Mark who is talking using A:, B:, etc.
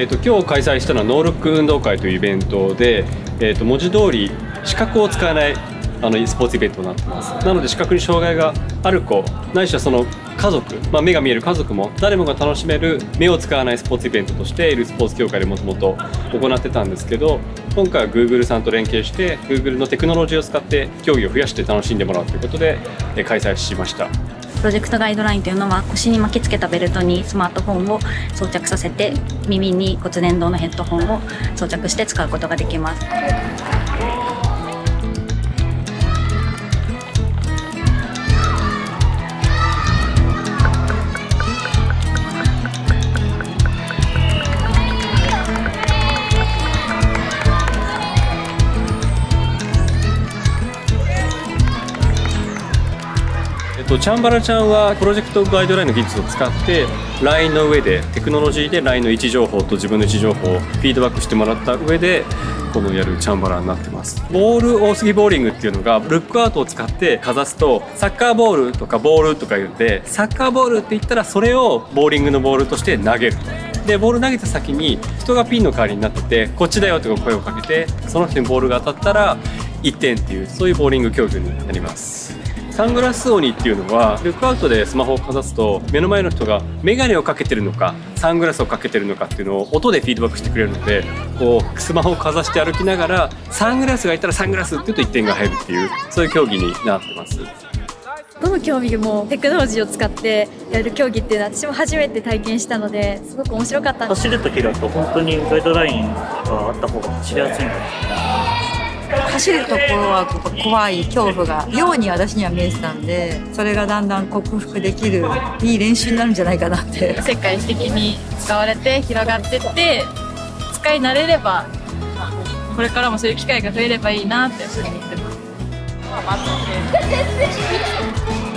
A: えーと、今日開催したのはノールック運動会というイベントで、えーと、文字通り視覚を使わないあのスポーツイベントになってますなので視覚に障害がある子ないしはその家族、まあ、目が見える家族も誰もが楽しめる目を使わないスポーツイベントとして L スポーツ協会でもともと行ってたんですけど今回は Google さんと連携して Google のテクノロジーを使って競技を増やして楽しんでもらうということで開催しました。
B: プロジェクトガイドラインというのは腰に巻きつけたベルトにスマートフォンを装着させて耳に骨伝導のヘッドホンを装着して使うことができます。
A: とチャンバラちゃんはプロジェクトガイドラインの技術を使って LINE の上でテクノロジーで LINE の位置情報と自分の位置情報をフィードバックしてもらった上でこのやるチャンバラになってます。ボール大杉ボーリングっていうのがルックアウトを使ってかざすとサッカーボールとかボールとか言ってサッカーボールって言ったらそれをボーリングのボールとして投げるでボール投げた先に人がピンの代わりになっててこっちだよとか声をかけてその人にボールが当たったら1点っていうそういうボーリング競技になります。サングラス鬼っていうのはルックアウトでスマホをかざすと目の前の人が眼鏡をかけてるのかサングラスをかけてるのかっていうのを音でフィードバックしてくれるのでこうスマホをかざして歩きながらサングラスがいたらサングラスって言うと1点が入るっていうそういう競技になってます。
C: どの競技もテクノロジーを使ってやる競技っていうのは私も初めて体験したのですごく面白かった
D: 走る時だと本当にガイドラインがあった方が走りやすいんだ
E: 走るところは怖い恐怖がように私には見えてたんでそれがだんだん克服できるいい練習になるんじゃないかなって
C: 世界的に使われて広がってって使い慣れればこれからもそういう機会が増えればいいなって思ってます。